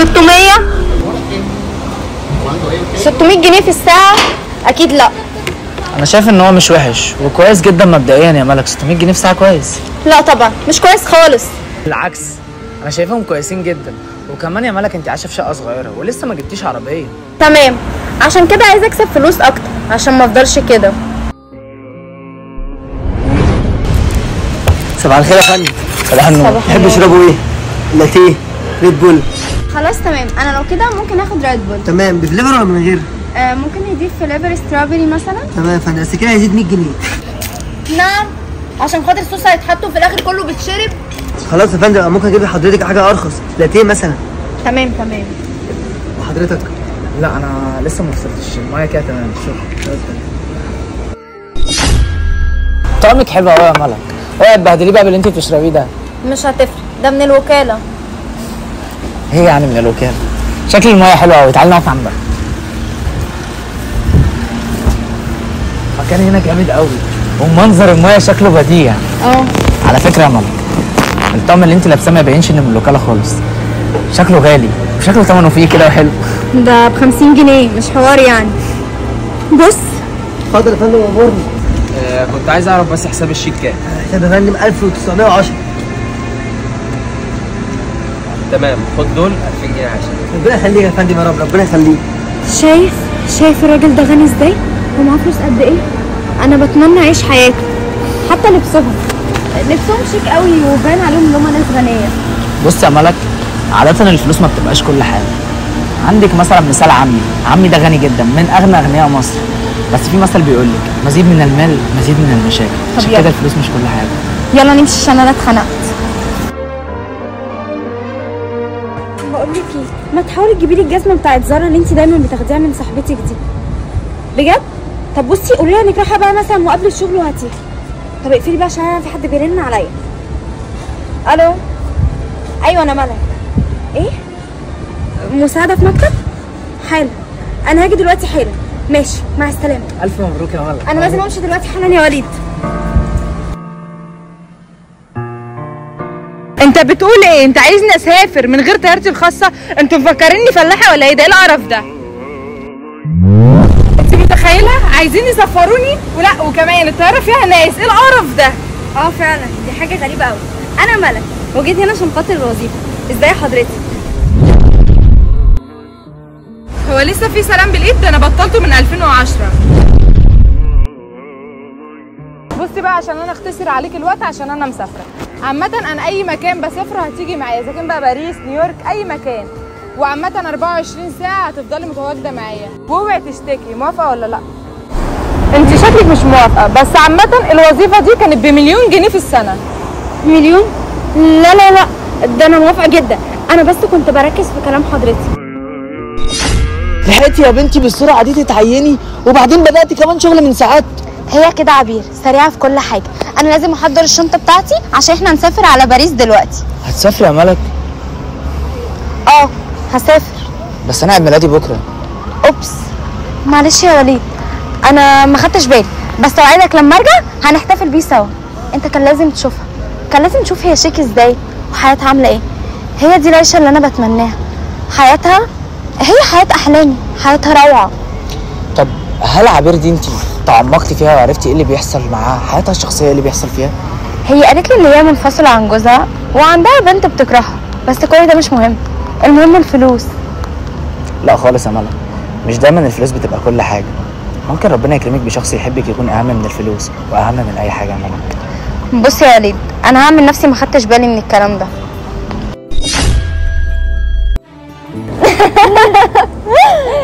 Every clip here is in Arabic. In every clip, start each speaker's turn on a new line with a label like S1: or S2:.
S1: 600 600 جنيه في الساعة؟ أكيد لأ.
S2: أنا شايف إن هو مش وحش وكويس جدا مبدئيا يا ملك 600 جنيه في ساعه كويس.
S1: لأ طبعا مش كويس خالص.
S2: بالعكس أنا شايفهم كويسين جدا. وكمان يا ملك أنت عايشة في شقة صغيرة ولسه ما جبتيش عربية.
S1: تمام. عشان كده عايزة أكسب فلوس أكتر عشان ما أفضلش كده.
S3: صباح الخير يا فندم.
S2: صباح النور.
S3: تحب. تشربوا إيه؟ لاتيه Red Bull.
S1: خلاص تمام. أنا لو كده ممكن آخد Red Bull
S3: تمام. ب flavor ولا من غير؟
S1: آه ممكن نضيف flavor strawberry مثلا؟
S3: تمام يا فندم. بس كده هيزيد 100 جنيه.
S1: نعم. عشان خاطر الصوص هيتحط وفي الآخر كله بيتشرب
S3: خلاص يا فندم. ممكن أجيب لحضرتك حاجة أرخص. لاتيه مثلا.
S1: تمام تمام.
S3: وحضرتك
S2: لا أنا لسه ما وصلتش. المايه كده تمام. شكرا. طعمك حلو قوي يا ملك. اوعي تبهدليه بقى باللي انت بتشربيه ده؟
S1: مش هتفرق. ده من الوكالة.
S2: هي يعني من الوكاله شكل الماية حلو قوي تعالي نقف عندك. المكان هنا جامد قوي ومنظر الماية شكله بديع.
S1: آه.
S2: على فكرة يا ملك الطقم اللي انت لابساه ما يبينش انه من الوكاله خالص. شكله غالي. وشكله ثمنه فيه كده وحلو.
S1: ده ب 50 جنيه مش حوار يعني. بص.
S3: اتفضل يا فندم أمورني.
S2: آه كنت عايز أعرف بس حساب الشيك كام؟
S3: حساب يا فندم 1910
S4: تمام خد دول 2000 جنيه عشان.
S3: ربنا يخليك يا فندم يا رب ربنا يخليك.
S1: شايف؟ شايف الراجل ده غني إزاي؟ ومعاه فلوس قد إيه؟ أنا بتمنى أعيش حياته. حتى لبسهم. لبسهم شيك قوي وباين عليهم إن هم ناس غنية.
S2: بص يا ملك عادة الفلوس ما بتبقاش كل حاجة. عندك مثلا مثال عمي. عمي ده غني جدا من أغنى أغنياء مصر. بس في مثل بيقول لك مزيد من المال مزيد من المشاكل. عشان. كده الفلوس مش كل حاجة.
S1: يلا نمشي عشان أنا اتخنقت. لك إيه ما تحاولي تجيبي لي الجزمة بتاعت زارا اللي انت دايما بتاخديها من صاحبتك دي. بجد؟ طب بصي قولي لها انك رايحه بقى مثلا مقابله الشغل وهتيجي طب اقفلي بقى عشان أنا في حد بيرن عليا. ألو؟ أيوه أنا ملك. إيه؟ مساعدة في مكتب؟ حالا أنا هاجي دلوقتي حالا. ماشي مع السلامة.
S2: ألف مبروك يا ملك
S1: أنا لازم أمشي دلوقتي حالا يا وليد.
S5: انت بتقول إيه؟ انت عايزني اسافر من غير طيارتي الخاصة؟ أنتوا مفكريني فلاحة ولا إيه؟ ده إيه القرف ده؟ انت متخيلة؟ عايزين يسفروني؟ ولا وكمان الطيارة فيها ناس. إيه القرف ده؟
S1: آه فعلا دي حاجة غريبة قوي أنا ملك وجيت هنا عشان خاطر الوظيفة. إزاي حضرتك؟
S5: هو لسه في سلام بالإيد؟ ده أنا بطلته من 2010 بصي بقى عشان أنا أختصر عليك الوقت عشان أنا مسافرة. عامة أنا أي مكان بسافره هتيجي معايا إذا كان بقى باريس نيويورك أي مكان. وعامة 24 ساعة هتفضلي متواجدة معايا. واوعي تشتكي موافقة ولا لأ؟ انت شكلك مش موافقة بس عامة الوظيفة دي كانت بمليون جنيه في السنة.
S1: مليون؟ لا لا لا ده أنا موافقة جدا. أنا بس كنت بركز في كلام حضرتك.
S3: لحقتي يا بنتي بالسرعه دي تتعيني وبعدين بدأتي كمان شغل من ساعات.
S1: هي كده عبير سريعة في كل حاجة. أنا لازم أحضر الشنطة بتاعتي عشان إحنا نسافر على باريس دلوقتي.
S2: هتسافري يا ملك؟
S1: آه هسافر.
S2: بس أنا عيد ميلادي بكرة.
S1: أوبس. معلش يا وليد أنا ما خدتش بالي. بس اوعدك لما أرجع هنحتفل بيه سوا. أنت كان لازم تشوفها. كان لازم تشوف هي شيك إزاي وحياتها عاملة إيه. هي دي العيشة اللي أنا بتمناها. حياتها هي حياة أحلامي. حياتها روعة.
S2: طب هل عبير دي انت تعمقتي فيها وعرفتي إيه اللي بيحصل معاها؟ حياتها الشخصية إيه اللي بيحصل فيها؟
S1: هي قالت لي ان هي منفصلة عن جوزها وعندها بنت بتكرهها بس كل ده مش مهم. المهم الفلوس.
S2: لا خالص يا ملك مش دايما الفلوس بتبقى كل حاجة. ممكن ربنا يكرمك بشخص يحبك يكون أهم من الفلوس وأهم من أي حاجة يا ملك
S1: بص يا وليد أنا هعمل نفسي ما خدتش بالي من الكلام ده.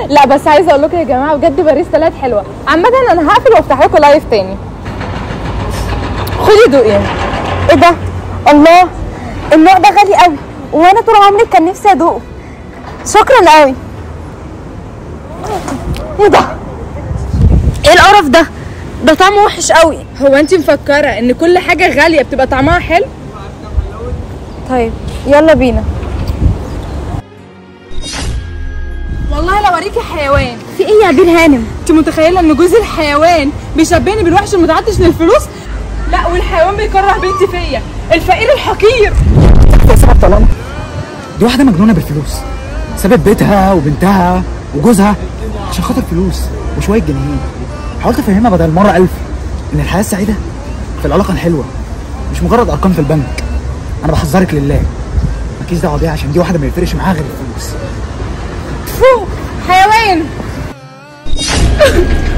S5: لا بس عايزة أقول لكم يا جماعة بجد باريس طلعت حلوة. عامة أنا هقفل وأفتح لكم لايف تاني. خدي دوقي
S1: إيه ده؟ الله. النوع ده غالي قوي. وأنا طول عمري كان نفسي أدوقه. شكرا قوي. إيه ده؟ إيه القرف ده؟ ده طعمه وحش قوي.
S5: هو أنت مفكرة إن كل حاجة غالية بتبقى طعمها حلو؟
S1: طيب يلا بينا.
S5: والله لو أوريكي حيوان.
S1: في إيه يا عبير هانم؟
S5: أنت متخيلة إن جوز الحيوان بيشبهني بالوحش المتعطش للفلوس؟ لا والحيوان بيكره بنتي فيا الفقير الحقير.
S2: سبب طالما دي واحدة مجنونة بالفلوس.
S6: سابت بيتها وبنتها وجوزها عشان خاطر فلوس وشوية جنيهين. حاولت أفهمها بدل مرة ألف إن الحياة السعيدة في العلاقة الحلوة مش مجرد أرقام في البنك. أنا بحذرك لله. مالكيش دعوة بيها عشان دي واحدة ما يفرقش معاها غير الفلوس.
S5: حيوان.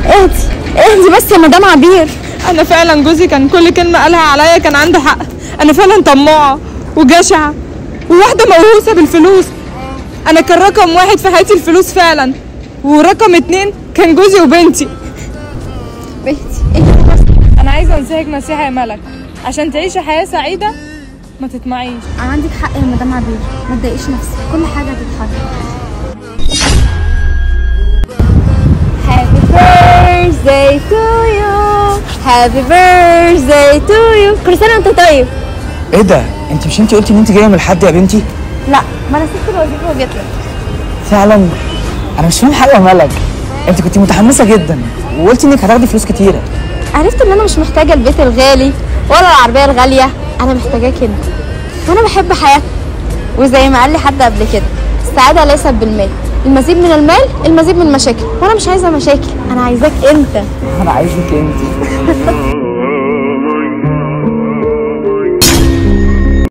S1: اهدي اهدي بس يا مدام عبير.
S5: أنا فعلا جوزي كان كل كلمة قالها عليا كان عنده حق. أنا فعلا طماعة وجشعة وواحدة موهوسه بالفلوس. أنا كان رقم واحد في حياتي الفلوس فعلا. ورقم اتنين كان جوزي وبنتي.
S1: بس.
S5: أنا عايزة انصحك نصيحة يا ملك. عشان تعيشي حياة سعيدة ما تطمعيش.
S1: أنا عندك حق يا مدام عبير. ما تضايقيش نفسك. كل حاجة هتتحل birthday to you. Happy birthday to you. كل سنة وانت طيب.
S2: إيه ده؟ انت مش انت قلتي ان انت جاية من الحد يا بنتي؟
S1: لا ما أنا سبت الوظيفة وجيت لك.
S2: فعلا أنا مش فاهم حاجة يا ملك. انت كنت متحمسة جدا وقلتي انك هتاخدي فلوس كتيرة.
S1: عرفت ان أنا مش محتاجة البيت الغالي ولا العربية الغالية. أنا محتاجاك انت وأنا بحب حياتي. وزي ما قال لي حد قبل كده السعادة ليست بالمال المزيد من المال المزيد من المشاكل. وأنا مش عايزة مشاكل أنا عايزاك انت.
S2: أنا عايزك انت.